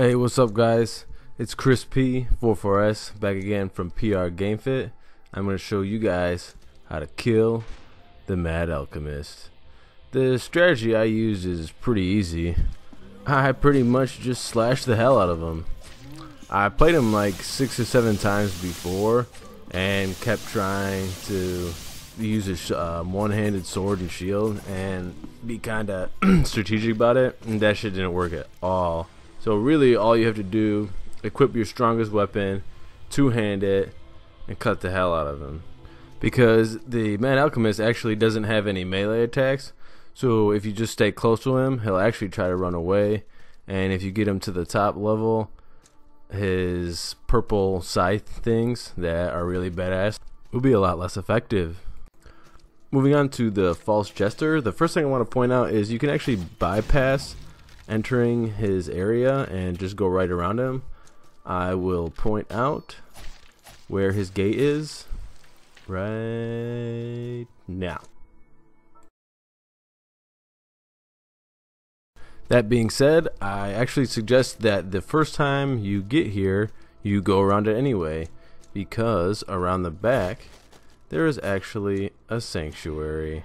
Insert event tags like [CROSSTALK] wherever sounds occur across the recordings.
Hey, what's up, guys? It's Chris P44S back again from PR GameFit. I'm going to show you guys how to kill the Mad Alchemist. The strategy I use is pretty easy. I pretty much just slash the hell out of him. I played him like six or seven times before and kept trying to use his um, one-handed sword and shield and be kind of [CLEARS THROAT] strategic about it, and that shit didn't work at all. So really, all you have to do, equip your strongest weapon, two-hand it, and cut the hell out of him. Because the Mad Alchemist actually doesn't have any melee attacks, so if you just stay close to him, he'll actually try to run away. And if you get him to the top level, his purple scythe things that are really badass will be a lot less effective. Moving on to the false jester, the first thing I want to point out is you can actually bypass entering his area and just go right around him. I will point out where his gate is right now. That being said, I actually suggest that the first time you get here, you go around it anyway, because around the back, there is actually a sanctuary.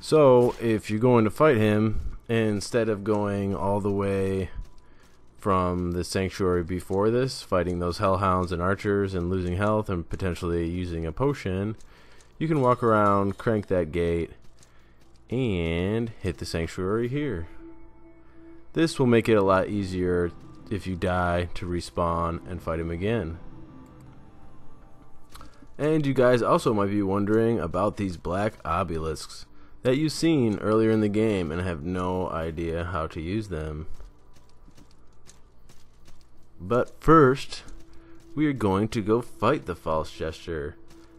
So, if you're going to fight him, instead of going all the way from the sanctuary before this, fighting those hellhounds and archers and losing health and potentially using a potion, you can walk around, crank that gate, and hit the sanctuary here. This will make it a lot easier if you die to respawn and fight him again. And you guys also might be wondering about these black obelisks that you've seen earlier in the game and have no idea how to use them. But first, we are going to go fight the false jester.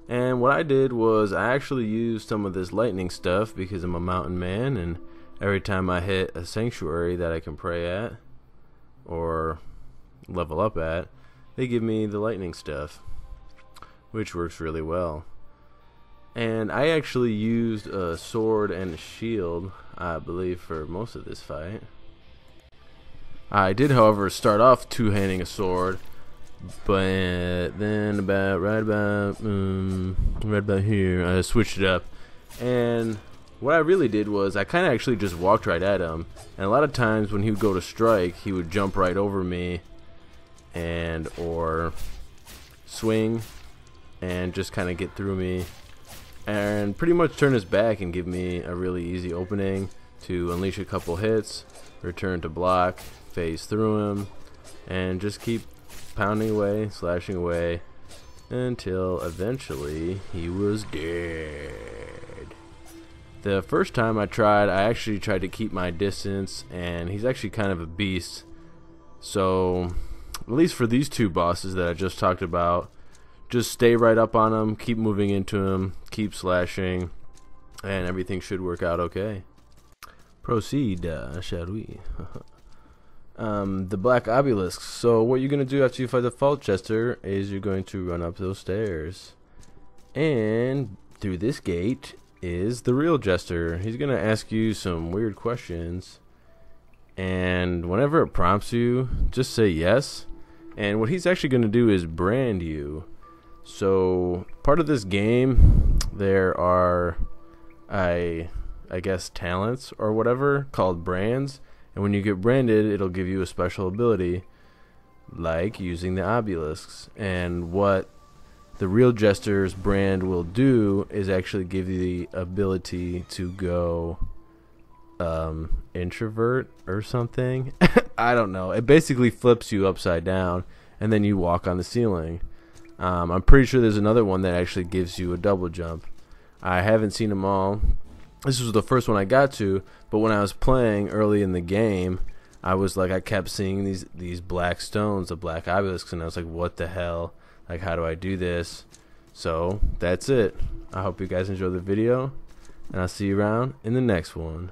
And what I did was I actually used some of this lightning stuff because I'm a mountain man and every time I hit a sanctuary that I can pray at or level up at, they give me the lightning stuff, which works really well. And I actually used a sword and a shield, I believe, for most of this fight. I did, however, start off two-handing a sword, but then about right about um, right about here, I switched it up, and what I really did was I kind of actually just walked right at him, and a lot of times when he would go to strike, he would jump right over me, and or swing, and just kind of get through me and pretty much turn his back and give me a really easy opening to unleash a couple hits, return to block, phase through him, and just keep pounding away, slashing away, until eventually he was dead. The first time I tried, I actually tried to keep my distance, and he's actually kind of a beast. So, at least for these two bosses that I just talked about, just stay right up on him, keep moving into him, keep slashing, and everything should work out okay. Proceed, uh, shall we? [LAUGHS] um, the black obelisks. So what you're gonna do after you fight the false jester is you're going to run up those stairs, and through this gate is the real jester. He's gonna ask you some weird questions, and whenever it prompts you, just say yes. And what he's actually going to do is brand you. So part of this game, there are, I, I guess talents or whatever called brands, and when you get branded, it'll give you a special ability, like using the obelisks. And what the real jester's brand will do is actually give you the ability to go um, introvert or something. [LAUGHS] I don't know. It basically flips you upside down, and then you walk on the ceiling. Um, I'm pretty sure there's another one that actually gives you a double jump. I haven't seen them all. This was the first one I got to, but when I was playing early in the game, I was like, I kept seeing these these black stones, the black obelisks, and I was like, what the hell? Like, how do I do this? So that's it. I hope you guys enjoy the video, and I'll see you around in the next one.